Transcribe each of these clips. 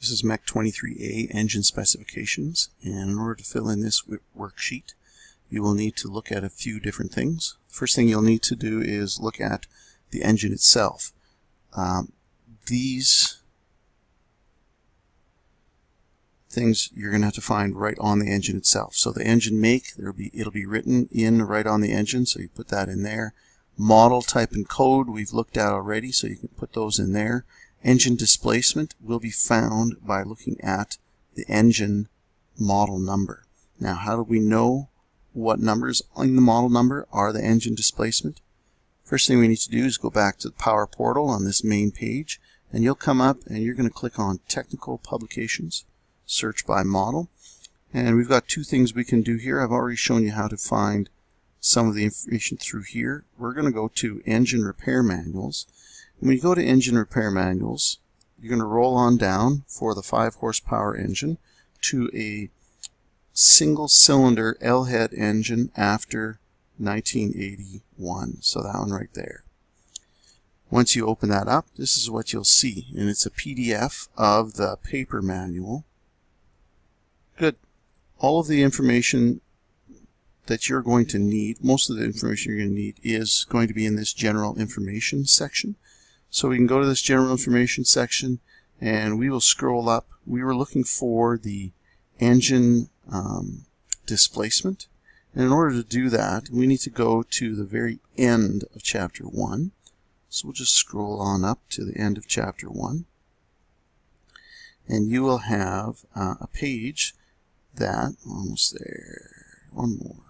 This is Mech 23A engine specifications and in order to fill in this worksheet you will need to look at a few different things. First thing you'll need to do is look at the engine itself. Um, these things you're going to have to find right on the engine itself. So the engine make, there'll be it'll be written in right on the engine, so you put that in there. Model type and code we've looked at already, so you can put those in there. Engine displacement will be found by looking at the engine model number. Now how do we know what numbers in the model number are the engine displacement? First thing we need to do is go back to the Power Portal on this main page and you'll come up and you're going to click on Technical Publications search by model. And we've got two things we can do here. I've already shown you how to find some of the information through here. We're going to go to Engine Repair Manuals. When you go to Engine Repair Manuals, you're going to roll on down for the 5 horsepower engine to a single cylinder L-head engine after 1981. So that one right there. Once you open that up, this is what you'll see. And it's a PDF of the paper manual Good. All of the information that you're going to need, most of the information you're going to need is going to be in this general information section. So we can go to this general information section and we will scroll up. We were looking for the engine um, displacement. And in order to do that, we need to go to the very end of chapter 1. So we'll just scroll on up to the end of chapter 1. And you will have uh, a page that. Almost there. One more.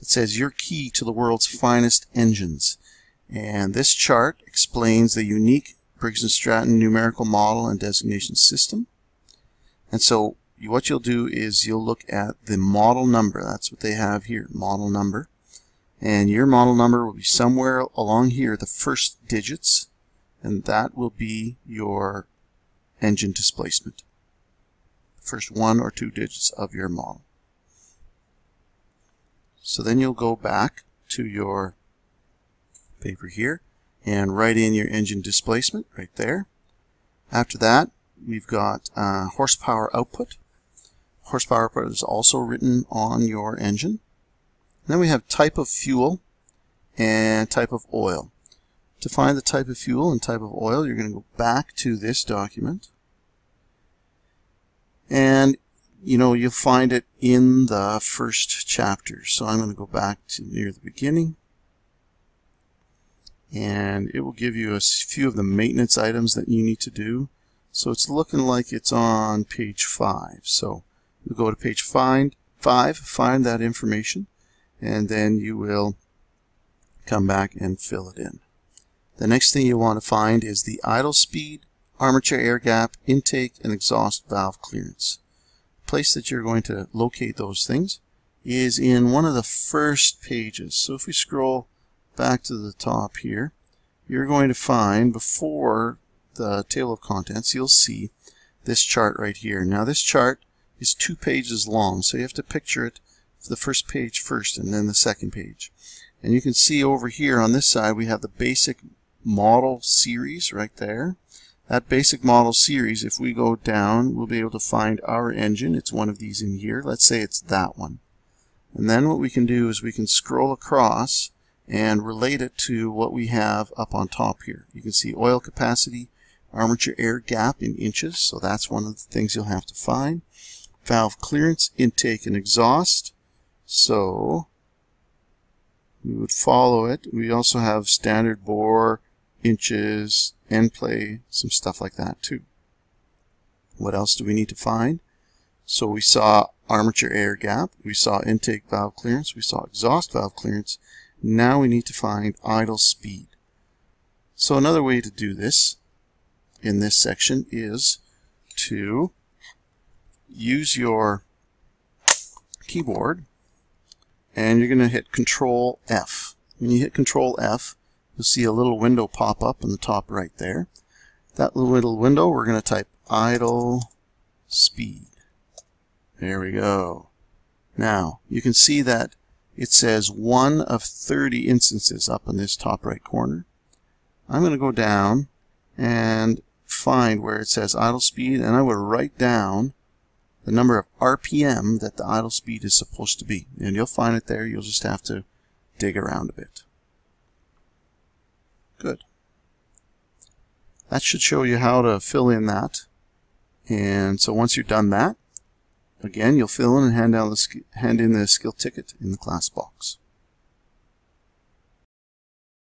It says your key to the world's finest engines. And this chart explains the unique Briggs & Stratton numerical model and designation system. And so what you'll do is you'll look at the model number. That's what they have here, model number. And your model number will be somewhere along here, the first digits, and that will be your engine displacement The first one or two digits of your model. So then you'll go back to your paper here and write in your engine displacement right there. After that, we've got uh, horsepower output. Horsepower output is also written on your engine. then we have type of fuel and type of oil. To find the type of fuel and type of oil, you're going to go back to this document and you know you'll find it in the first chapter. So I'm going to go back to near the beginning. And it will give you a few of the maintenance items that you need to do. So it's looking like it's on page 5 so you go to page find 5 find that information and then you will come back and fill it in. The next thing you want to find is the idle speed armature air gap, intake, and exhaust valve clearance. Place that you're going to locate those things is in one of the first pages. So if we scroll back to the top here, you're going to find before the table of contents, you'll see this chart right here. Now this chart is two pages long, so you have to picture it the first page first and then the second page. And you can see over here on this side we have the basic model series right there. That basic model series, if we go down, we'll be able to find our engine. It's one of these in here. Let's say it's that one. And then what we can do is we can scroll across and relate it to what we have up on top here. You can see oil capacity, armature air gap in inches, so that's one of the things you'll have to find. Valve clearance, intake, and exhaust. So we would follow it. We also have standard bore, inches, end play, some stuff like that too. What else do we need to find? So we saw armature air gap, we saw intake valve clearance, we saw exhaust valve clearance. Now we need to find idle speed. So another way to do this in this section is to use your keyboard and you're going to hit Control F. When you hit Control F, you'll see a little window pop up in the top right there. That little window, we're going to type idle speed. There we go. Now, you can see that it says 1 of 30 instances up in this top right corner. I'm going to go down and find where it says idle speed and I would write down the number of RPM that the idle speed is supposed to be. And you'll find it there. You'll just have to dig around a bit. Good. That should show you how to fill in that. And so once you've done that, again, you'll fill in and hand, down the, hand in the skill ticket in the class box.